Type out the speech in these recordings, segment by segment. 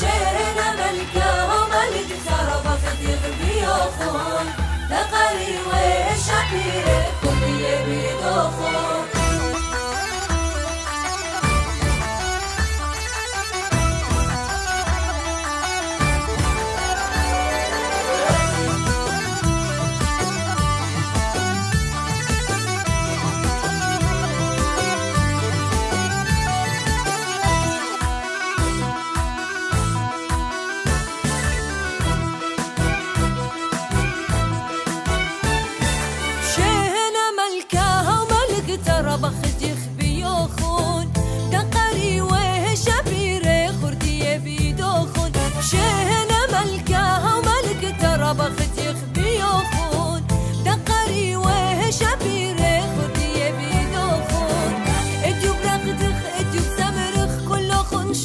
شعرنا ملكة وملك ترى بفت يغبي يخون لقري وشعبي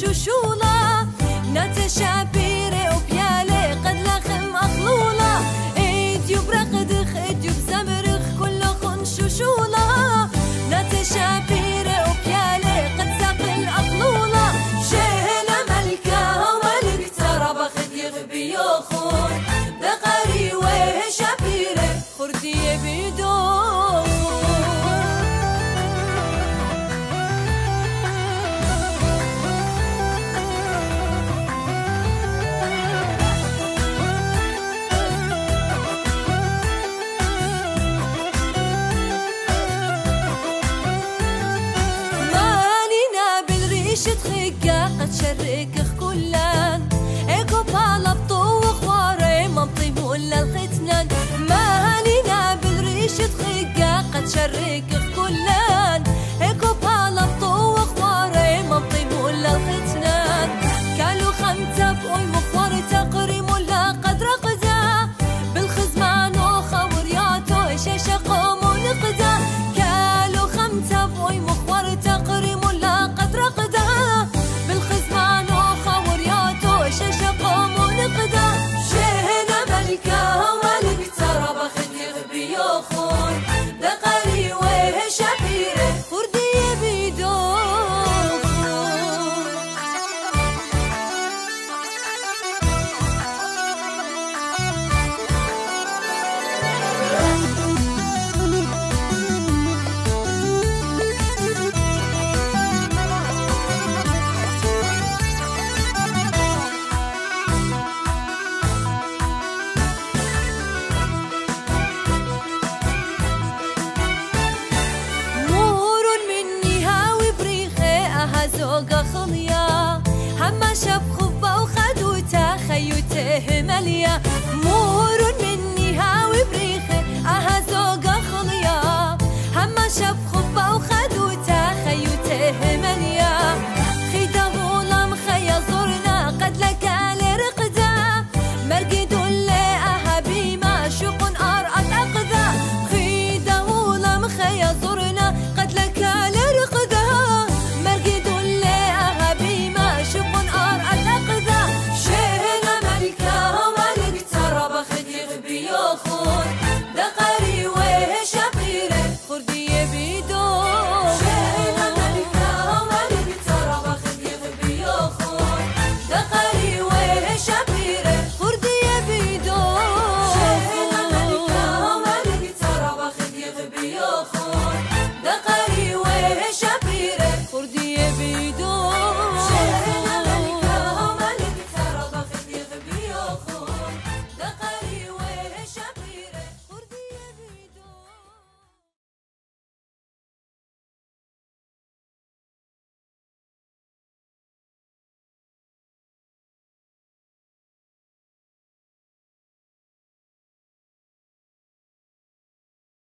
chuchu شركخ كلان اكوب على بطوخ واري منطي مقول للختنان ما هنينا بالريش تخيقا. قد شركخ زوقة خليا هما شاف خبة وخدوته خيوته مليا مور مني هاوي بريا